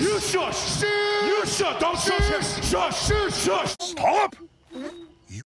You shush. You shush. Don't shush him. Shush. Shush.